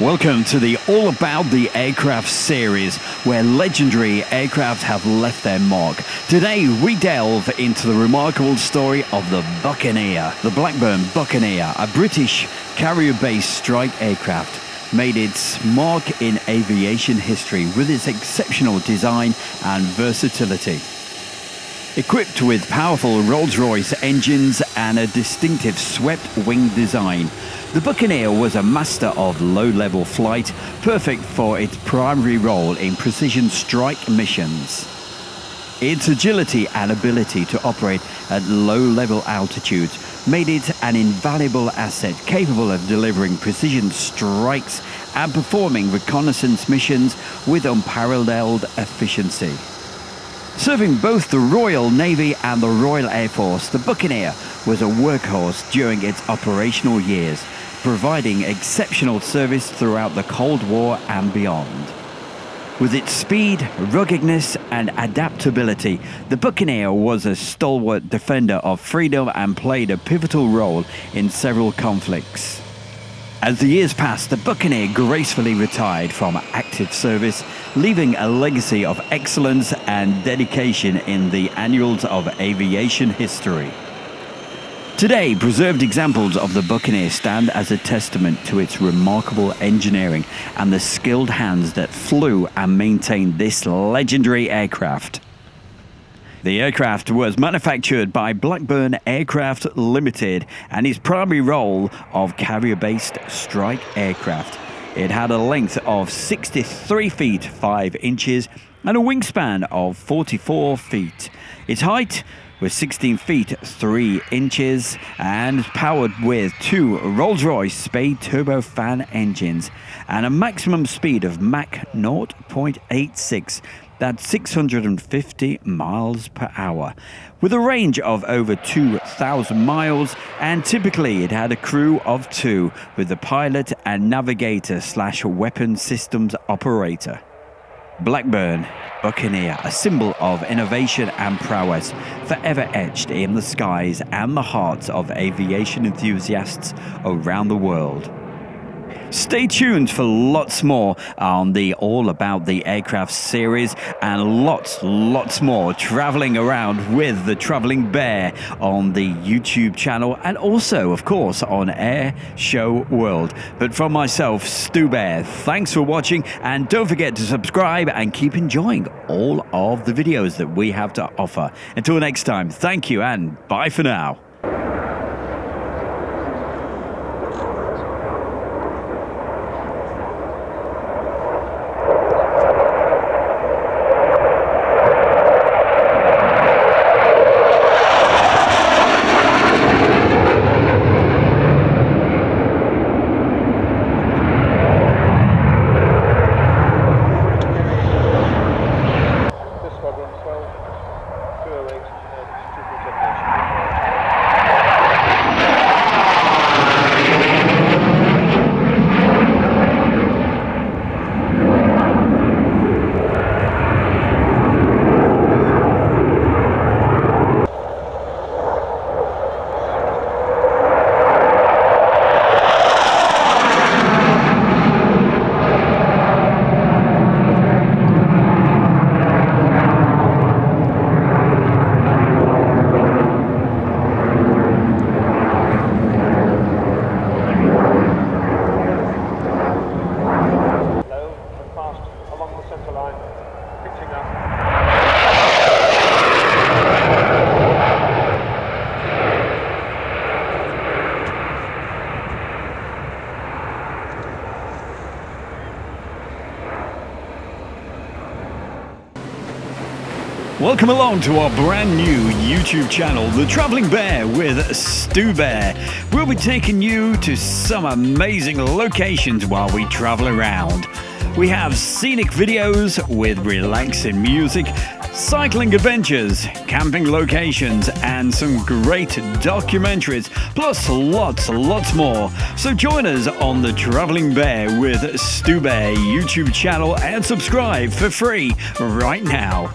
Welcome to the All About the Aircraft series, where legendary aircraft have left their mark. Today, we delve into the remarkable story of the Buccaneer. The Blackburn Buccaneer, a British carrier based strike aircraft, made its mark in aviation history with its exceptional design and versatility. Equipped with powerful Rolls Royce engines and a distinctive swept wing design, the Buccaneer was a master of low level flight, perfect for its primary role in precision strike missions. Its agility and ability to operate at low level altitudes made it an invaluable asset capable of delivering precision strikes and performing reconnaissance missions with unparalleled efficiency. Serving both the Royal Navy and the Royal Air Force, the Buccaneer was a workhorse during its operational years, providing exceptional service throughout the Cold War and beyond. With its speed, ruggedness, and adaptability, the Buccaneer was a stalwart defender of freedom and played a pivotal role in several conflicts. As the years passed, the Buccaneer gracefully retired from active service, leaving a legacy of excellence and dedication in the annals of aviation history. Today, preserved examples of the Buccaneer stand as a testament to its remarkable engineering and the skilled hands that flew and maintained this legendary aircraft. The aircraft was manufactured by Blackburn Aircraft Limited and its primary role of carrier-based strike aircraft. It had a length of 63 feet 5 inches and a wingspan of 44 feet. Its height was 16 feet 3 inches and powered with two Rolls Royce Spey turbofan engines and a maximum speed of Mach 0.86 that's 650 miles per hour, with a range of over 2,000 miles, and typically it had a crew of two, with the pilot and navigator slash weapon systems operator. Blackburn Buccaneer, a symbol of innovation and prowess, forever etched in the skies and the hearts of aviation enthusiasts around the world. Stay tuned for lots more on the All About the Aircraft series and lots, lots more traveling around with the Traveling Bear on the YouTube channel and also, of course, on Air Show World. But from myself, Stu Bear, thanks for watching and don't forget to subscribe and keep enjoying all of the videos that we have to offer. Until next time, thank you and bye for now. Welcome along to our brand new YouTube channel, The Traveling Bear with Stu Bear. We'll be taking you to some amazing locations while we travel around. We have scenic videos with relaxing music, cycling adventures, camping locations, and some great documentaries, plus lots, lots more. So join us on the Traveling Bear with Stu Bear YouTube channel and subscribe for free right now.